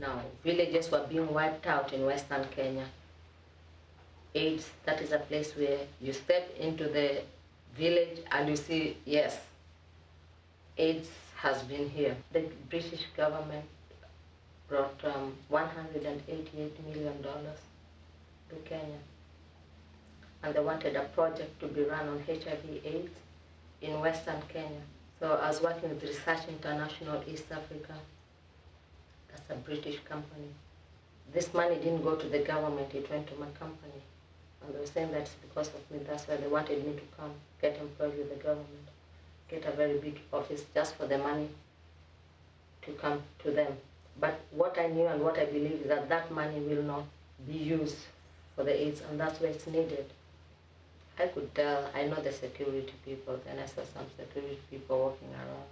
Now, villages were being wiped out in Western Kenya. AIDS, that is a place where you step into the village and you see, yes, AIDS has been here. The British government brought um, 188 million dollars to Kenya, and they wanted a project to be run on HIV/AIDS in Western Kenya. So I was working with Research International East Africa. A British company. This money didn't go to the government; it went to my company, and they were saying that's because of me. That's why they wanted me to come get employed with the government, get a very big office just for the money to come to them. But what I knew and what I believe is that that money will not be used for the AIDS, and that's where it's needed. I could tell, I know the security people, and I saw some security people walking around.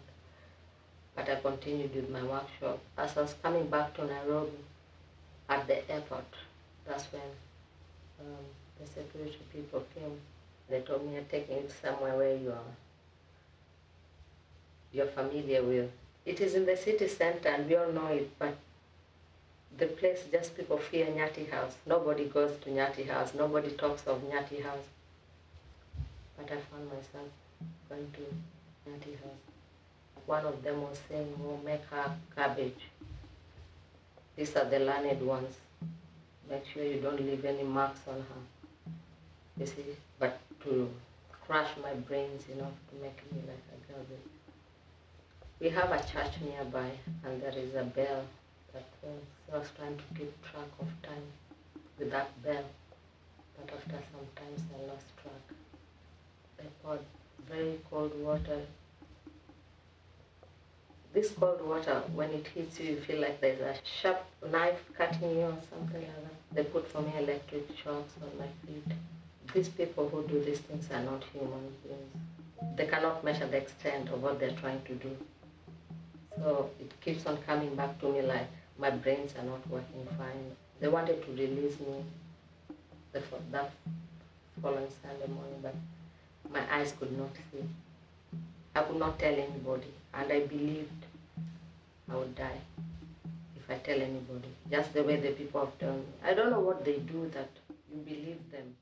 But I continued with my workshop. As I was coming back to Nairobi at the airport, that's when um, the security people came. They told me, you're taking it somewhere where you are, you're familiar with. It is in the city center and we all know it, but the place just people fear Nyayo House. Nobody goes to Nyayo House. Nobody talks of Nyayo House. But I found myself going to Nyayo House. One of them was saying, oh, make her cabbage. These are the learned ones. Make sure you don't leave any marks on her. You see, but to crush my brains, you know, to make me like a garbage. We have a church nearby, and there is a bell that rings. I was trying to keep track of time with that bell, but after some times I lost track. I poured very cold water. This cold water, when it hits you, you feel like there's a sharp knife cutting you or something like that. They put for me electric shocks on my feet. These people who do these things are not human beings. They cannot measure the extent of what they're trying to do. So it keeps on coming back to me like my brains are not working fine. They wanted to release me the, that following Sunday morning, but my eyes could not see. I could not tell anybody, and I believed I would die if I tell anybody. Just the way the people have done me. I don't know what they do that you believe them.